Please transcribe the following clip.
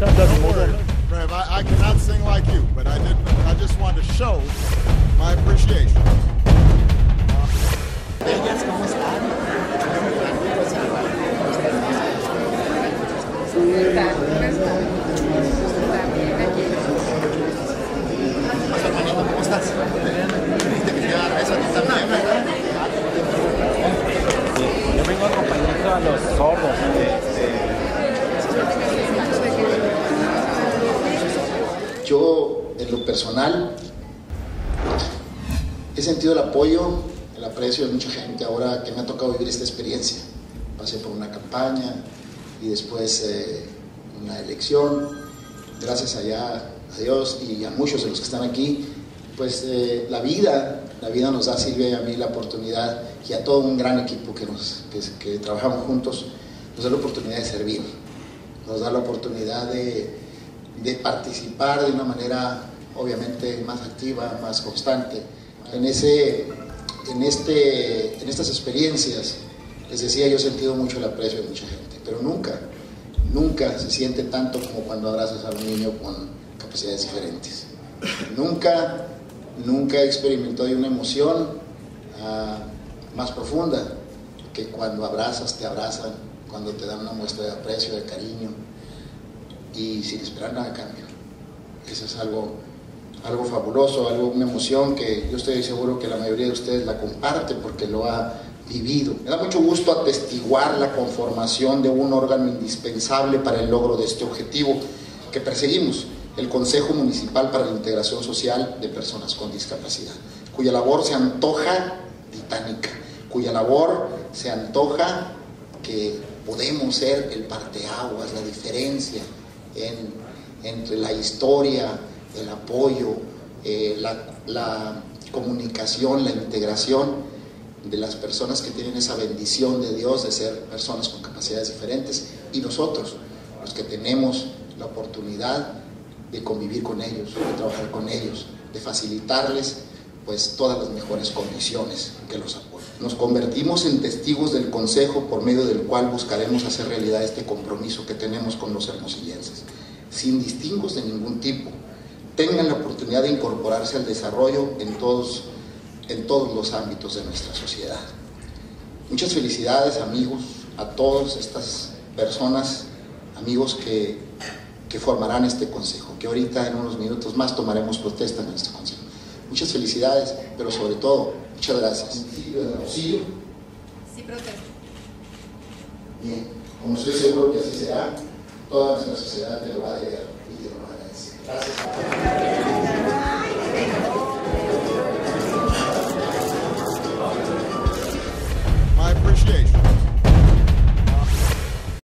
Don't worry, I, I cannot sing like you, but I did. I just wanted to show my appreciation. Yo vengo acompañando a los. Yo, en lo personal, he sentido el apoyo, el aprecio de mucha gente ahora que me ha tocado vivir esta experiencia. Pasé por una campaña y después eh, una elección. Gracias allá a Dios y a muchos de los que están aquí, pues eh, la vida, la vida nos da Silvia y a mí la oportunidad y a todo un gran equipo que, nos, que, que trabajamos juntos, nos da la oportunidad de servir, nos da la oportunidad de, de participar de una manera obviamente más activa, más constante. En, ese, en, este, en estas experiencias, les decía, yo he sentido mucho el aprecio de mucha gente, pero nunca, nunca se siente tanto como cuando abrazas a un niño con capacidades diferentes. Nunca, nunca he experimentado una emoción uh, más profunda que cuando abrazas, te abrazan, cuando te dan una muestra de aprecio, de cariño y sin esperar nada a cambio. Eso es algo, algo fabuloso, algo, una emoción que yo estoy seguro que la mayoría de ustedes la comparte porque lo ha vivido. Me da mucho gusto atestiguar la conformación de un órgano indispensable para el logro de este objetivo que perseguimos, el Consejo Municipal para la Integración Social de Personas con Discapacidad, cuya labor se antoja titánica, cuya labor se antoja que podemos ser el parteaguas, la diferencia en, entre la historia, el apoyo, eh, la, la comunicación, la integración de las personas que tienen esa bendición de Dios de ser personas con capacidades diferentes y nosotros, los que tenemos la oportunidad de convivir con ellos, de trabajar con ellos, de facilitarles pues todas las mejores condiciones que los apoyen. Nos convertimos en testigos del Consejo por medio del cual buscaremos hacer realidad este compromiso que tenemos con los hermosillenses, sin distingos de ningún tipo. Tengan la oportunidad de incorporarse al desarrollo en todos en todos los ámbitos de nuestra sociedad. Muchas felicidades amigos a todas estas personas, amigos que, que, formarán este consejo, que ahorita en unos minutos más tomaremos protesta en este consejo. Muchas felicidades, pero sobre todo, muchas gracias. Sí, protesto. Bien, como estoy seguro que así será, toda nuestra sociedad